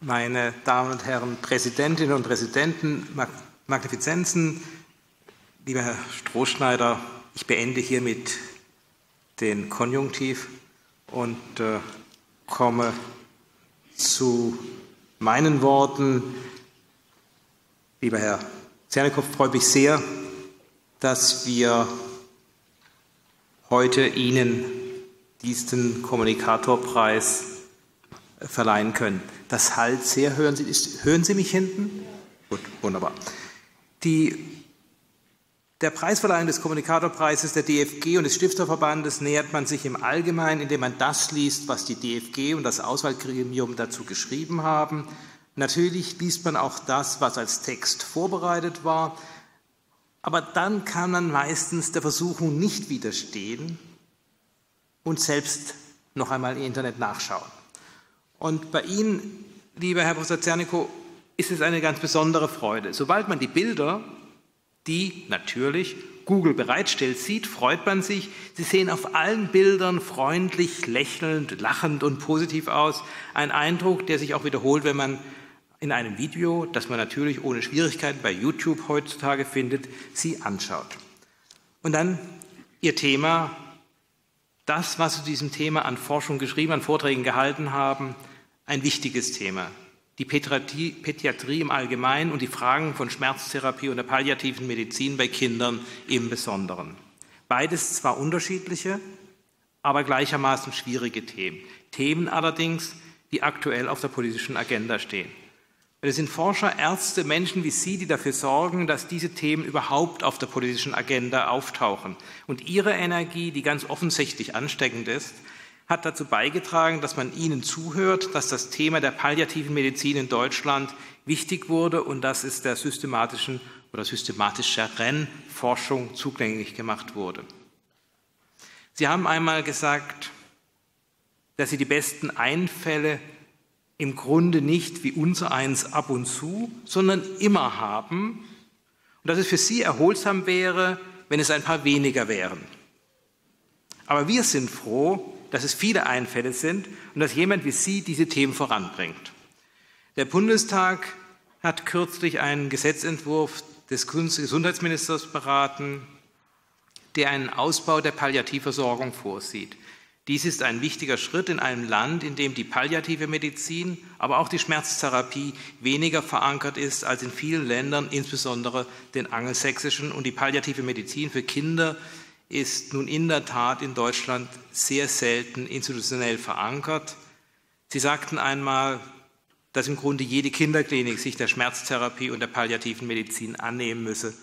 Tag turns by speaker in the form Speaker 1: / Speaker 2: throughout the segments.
Speaker 1: meine Damen und Herren Präsidentinnen und Präsidenten, Magnifizenzen, lieber Herr Strohschneider, ich beende hiermit den Konjunktiv und äh, komme zu meinen Worten. Lieber Herr Zernikow, freue mich sehr, dass wir heute Ihnen diesen Kommunikatorpreis verleihen können. Das halt sehr, hören Sie, ist, hören Sie mich hinten? Gut, wunderbar. Die, der Preisverleihung des Kommunikatorpreises der DFG und des Stifterverbandes nähert man sich im Allgemeinen, indem man das liest, was die DFG und das Auswahlgremium dazu geschrieben haben. Natürlich liest man auch das, was als Text vorbereitet war, aber dann kann man meistens der Versuchung nicht widerstehen und selbst noch einmal im Internet nachschauen. Und bei Ihnen, lieber Herr Professor Zernikow, ist es eine ganz besondere Freude. Sobald man die Bilder, die natürlich Google bereitstellt, sieht, freut man sich. Sie sehen auf allen Bildern freundlich, lächelnd, lachend und positiv aus. Ein Eindruck, der sich auch wiederholt, wenn man in einem Video, das man natürlich ohne Schwierigkeiten bei YouTube heutzutage findet, sie anschaut. Und dann Ihr Thema, das, was Sie zu diesem Thema an Forschung geschrieben, an Vorträgen gehalten haben, ein wichtiges Thema. Die Pädiatrie im Allgemeinen und die Fragen von Schmerztherapie und der palliativen Medizin bei Kindern im Besonderen. Beides zwar unterschiedliche, aber gleichermaßen schwierige Themen. Themen allerdings, die aktuell auf der politischen Agenda stehen. Es sind Forscher, Ärzte, Menschen wie Sie, die dafür sorgen, dass diese Themen überhaupt auf der politischen Agenda auftauchen. Und Ihre Energie, die ganz offensichtlich ansteckend ist, hat dazu beigetragen, dass man Ihnen zuhört, dass das Thema der palliativen Medizin in Deutschland wichtig wurde und dass es der systematischen oder systematischeren Forschung zugänglich gemacht wurde. Sie haben einmal gesagt, dass Sie die besten Einfälle im Grunde nicht wie unser eins ab und zu, sondern immer haben und dass es für sie erholsam wäre, wenn es ein paar weniger wären. Aber wir sind froh, dass es viele Einfälle sind und dass jemand wie Sie diese Themen voranbringt. Der Bundestag hat kürzlich einen Gesetzentwurf des Gesundheitsministers beraten, der einen Ausbau der Palliativversorgung vorsieht. Dies ist ein wichtiger Schritt in einem Land, in dem die palliative Medizin, aber auch die Schmerztherapie weniger verankert ist als in vielen Ländern, insbesondere den angelsächsischen. Und die palliative Medizin für Kinder ist nun in der Tat in Deutschland sehr selten institutionell verankert. Sie sagten einmal, dass im Grunde jede Kinderklinik sich der Schmerztherapie und der palliativen Medizin annehmen müsse.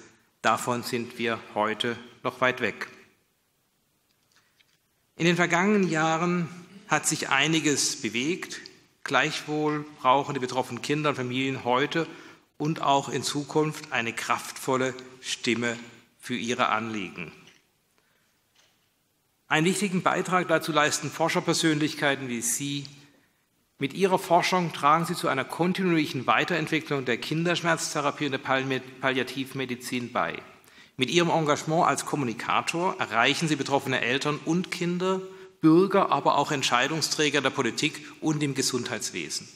Speaker 1: Davon sind wir heute noch weit weg. In den vergangenen Jahren hat sich einiges bewegt. Gleichwohl brauchen die betroffenen Kinder und Familien heute und auch in Zukunft eine kraftvolle Stimme für ihre Anliegen. Einen wichtigen Beitrag dazu leisten Forscherpersönlichkeiten wie Sie. Mit Ihrer Forschung tragen Sie zu einer kontinuierlichen Weiterentwicklung der Kinderschmerztherapie und der Palliativmedizin bei. Mit ihrem Engagement als Kommunikator erreichen sie betroffene Eltern und Kinder, Bürger, aber auch Entscheidungsträger der Politik und im Gesundheitswesen.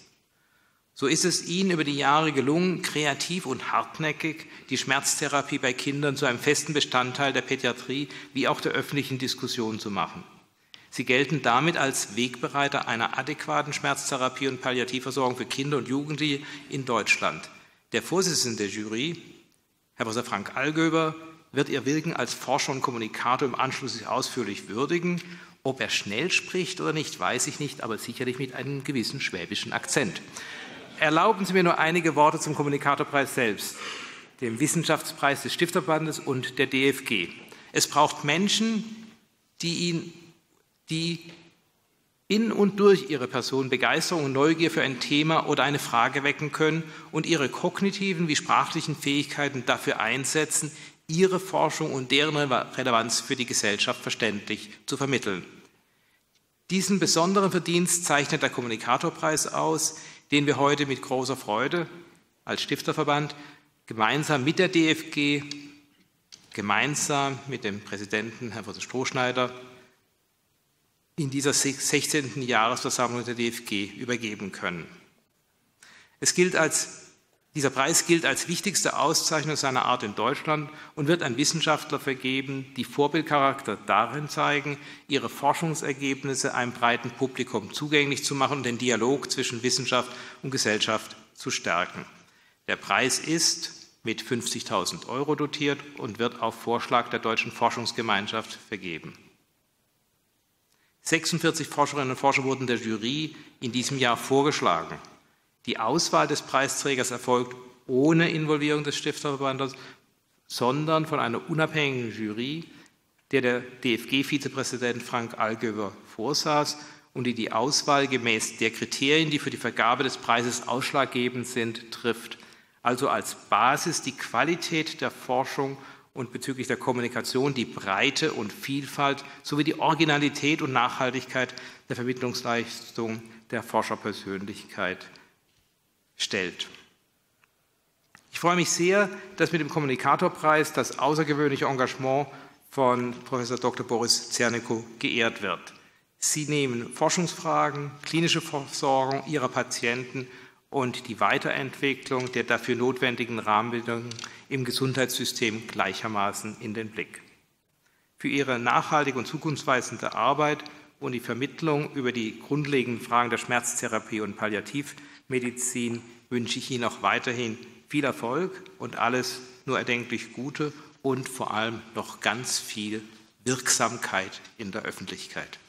Speaker 1: So ist es ihnen über die Jahre gelungen, kreativ und hartnäckig die Schmerztherapie bei Kindern zu einem festen Bestandteil der Pädiatrie wie auch der öffentlichen Diskussion zu machen. Sie gelten damit als Wegbereiter einer adäquaten Schmerztherapie und Palliativversorgung für Kinder und Jugendliche in Deutschland. Der Vorsitzende der Jury, Herr Professor Frank Allgöber, wird Ihr Wirken als Forscher und Kommunikator im Anschluss ausführlich würdigen. Ob er schnell spricht oder nicht, weiß ich nicht, aber sicherlich mit einem gewissen schwäbischen Akzent. Erlauben Sie mir nur einige Worte zum Kommunikatorpreis selbst, dem Wissenschaftspreis des Stifterbandes und der DFG. Es braucht Menschen, die ihn, die in und durch ihre Person Begeisterung und Neugier für ein Thema oder eine Frage wecken können und ihre kognitiven wie sprachlichen Fähigkeiten dafür einsetzen, ihre Forschung und deren Relevanz für die Gesellschaft verständlich zu vermitteln. Diesen besonderen Verdienst zeichnet der Kommunikatorpreis aus, den wir heute mit großer Freude als Stifterverband gemeinsam mit der DFG, gemeinsam mit dem Präsidenten Herrn Professor Strohschneider in dieser 16. Jahresversammlung der DFG übergeben können. Es gilt als, dieser Preis gilt als wichtigste Auszeichnung seiner Art in Deutschland und wird an Wissenschaftler vergeben, die Vorbildcharakter darin zeigen, ihre Forschungsergebnisse einem breiten Publikum zugänglich zu machen und den Dialog zwischen Wissenschaft und Gesellschaft zu stärken. Der Preis ist mit 50.000 Euro dotiert und wird auf Vorschlag der Deutschen Forschungsgemeinschaft vergeben. 46 Forscherinnen und Forscher wurden der Jury in diesem Jahr vorgeschlagen. Die Auswahl des Preisträgers erfolgt ohne Involvierung des Stifterverbandes, sondern von einer unabhängigen Jury, der der DFG-Vizepräsident Frank Allgöwer vorsaß und die die Auswahl gemäß der Kriterien, die für die Vergabe des Preises ausschlaggebend sind, trifft. Also als Basis die Qualität der Forschung und bezüglich der Kommunikation die Breite und Vielfalt sowie die Originalität und Nachhaltigkeit der Vermittlungsleistung der Forscherpersönlichkeit stellt. Ich freue mich sehr, dass mit dem Kommunikatorpreis das außergewöhnliche Engagement von Professor Dr. Boris Zernikow geehrt wird. Sie nehmen Forschungsfragen, klinische Versorgung ihrer Patienten und die Weiterentwicklung der dafür notwendigen Rahmenbedingungen im Gesundheitssystem gleichermaßen in den Blick. Für ihre nachhaltige und zukunftsweisende Arbeit und die Vermittlung über die grundlegenden Fragen der Schmerztherapie und Palliativmedizin wünsche ich Ihnen auch weiterhin viel Erfolg und alles nur erdenklich Gute und vor allem noch ganz viel Wirksamkeit in der Öffentlichkeit.